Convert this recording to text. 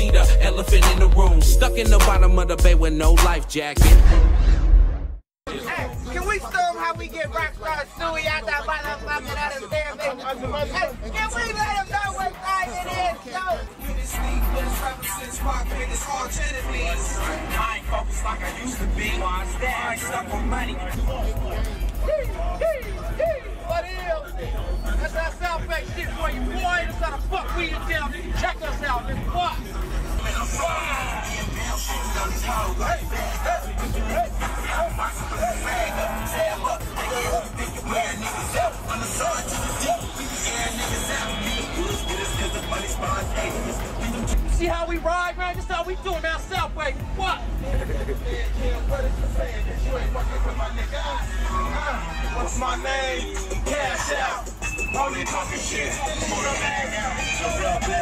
see the elephant in the room. Stuck in the bottom of the bay with no life jacket. Hey, can we storm how we get Rockstar Stewie out that bottom, motherfucker out of there, baby? Hey, can we let him know what time it is, yo? I ain't focused like I used to be. I ain't stuck on money. See how we ride, man? This how we do it, man. South Bay. What? What's my name? Cash out. Only talking shit. Pull the bag out.